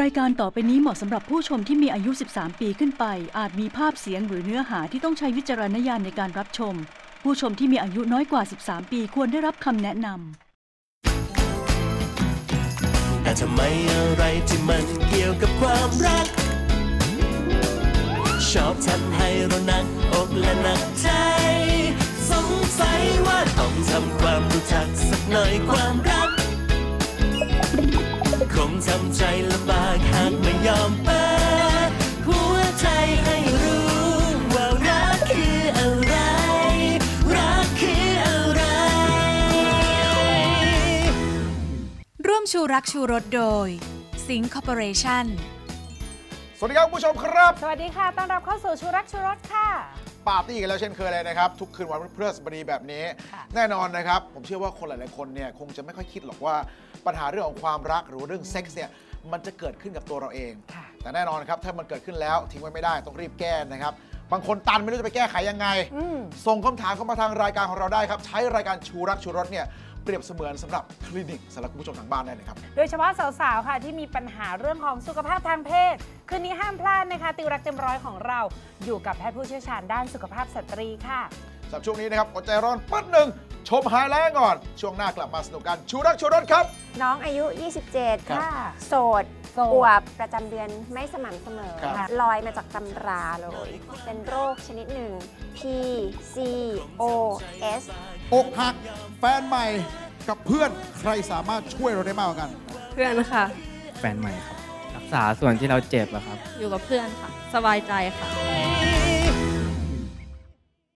รายการต่อไปนี้เหมาะสำหรับผู้ชมที่มีอายุ 13 ปีขึ้นไป อาจมีภาพเสียงหรือเนื้อหาที่ต้องใช้วิจารณญาณในการรับชม ผู้ชมที่มีอายุน้อยกว่า 13 ปีควรได้รับคำแนะนำ แต่ทำไมอะไรที่มันเกี่ยวกับความรัก ชอบทำให้เราหนักอกและหนักใจ สงสัยว่าต้องทำความรู้จักสักหน่อยความรัก มชูรักชูรสโดย สิงค o r p o r a t i o n สวัสดีครับคุณผู้ชมครับ สวัสดีค่ะ ต้อนรับเข้าสู่ชูรักชูรสค่ะ ปาร์ตี้กันแล้วเช่นเคยเลยนะครับ ทุกคืนวันพฤหัสบดีแบบนี้ ค่ะ แน่นอนนะครับ ผมเชื่อว่าคนหลาย ๆ คนเนี่ยคงจะไม่ค่อยคิดหรอกว่าปัญหาเรื่องของความรักหรือเรื่องเซ็กส์เนี่ยมันจะเกิดขึ้นกับตัวเราเอง ค่ะ แต่แน่นอนครับถ้ามันเกิดขึ้นแล้วทิ้งไว้ไม่ได้ต้องรีบแก้นะครับ บางคนตันไม่รู้จะไปแก้ไขยังไงอืมส่งคำถามเข้ามาทางรายการของเราได้ครับ ใช้รายการชูรักชูรสเนี่ยเปรียบเสมือนสำหรับคลินิกสำหรับคุณผู้ชมทางบ้านได้เลยครับ โดยเฉพาะสาวๆ ค่ะที่มีปัญหาเรื่องของสุขภาพทางเพศ คืนนี้ห้ามพลาดนะคะ ติวรักเต็มร้อยของเรา อยู่กับแพทย์ผู้เชี่ยวชาญด้านสุขภาพสตรีค่ะสำหรับช่วงนี้นะครับอดใจร้อนปัดหนึ่งชมไฮไลท์ก่อน ช่วงหน้ากลับมาสนุกกันชูรักชูรสครับ น้องอายุ 27ครับค่ะ โสด โสดอวบประจำเดือนไม่สม่ำเสมอครับค่ะลอยมาจากตำราเลย เป็นโรคชนิดหนึ่ง PCOS อกหักแฟนใหม่กับเพื่อนใครสามารถช่วยเราได้มากกว่ากัน เพื่อนค่ะ แฟนใหม่ครับ รักษาส่วนที่เราเจ็บอะครับ อยู่กับเพื่อนค่ะ สบายใจค่ะ